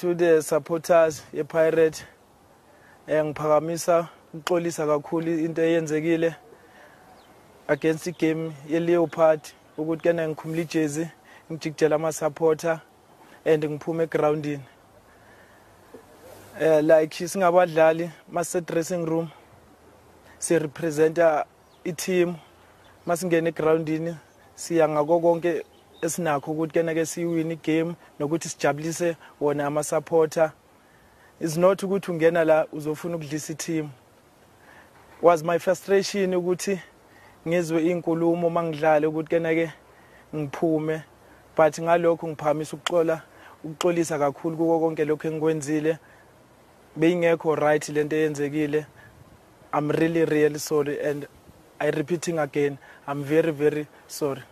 to the supporters ye-pirate um ngiphakamisa ukuxolisa kakhulu into eyenzekile against igame ye-leopard ukuthi kena ngikhumula ijezi ngijikijela ama-supporter and ngiphume egrawundini um like singabadlali mase-dressing room sirepresenta i-team. Masingena egrawundini siya ngako konke esinakho ukuthi kena-ke siyiwine igame nokuthi sijabulise wona ama-supporter. Is not ukuthi ungena la uzofuna ukudlisa i-team. Was my frustration ukuthi ngizwe iy'nkulumo uma ngidlale ukuthi kena-ke ngiphume but ngalokho ngiphakamisa ukuxola ukuxolisa kakhulu kuko konke lokho engikwenzile. Beyingekho right lento eyenzekile i'm really really sorry and i repeating again i'm very very sorry.